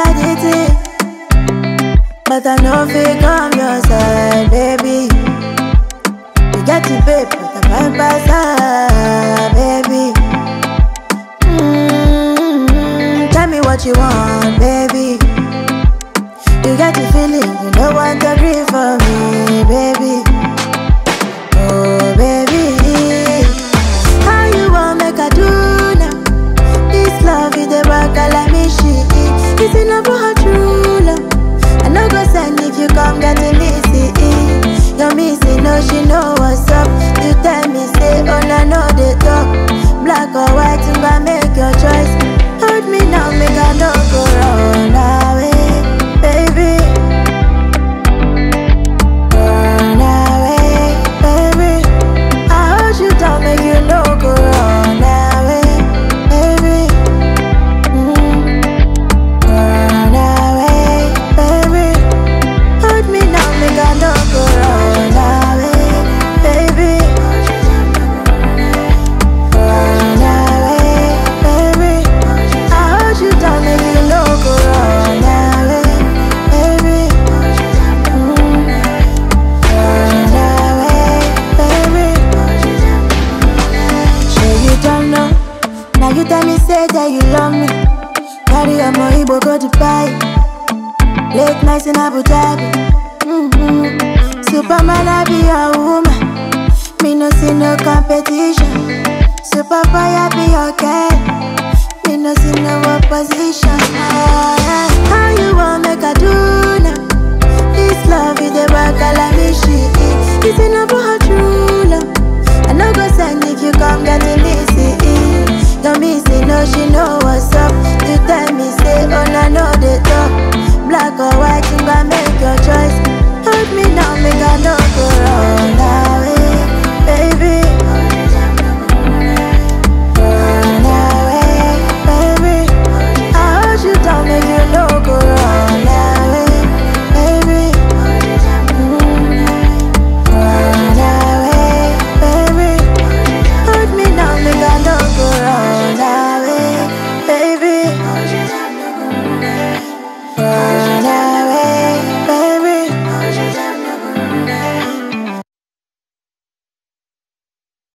I did. But I know if fake on your side, baby. You got it, babe, but I'm by side, baby. Mm-hmm. Tell me what you want, baby. You got the feeling, you don't want to agree for me, baby. Oh. me Daddy, I'm Igbo, go to fight. Late nights in Abu Dhabi mm -hmm. Superman, I be your woman Me no see no competition Superboy, I be your okay Me no see no opposition ah, yeah.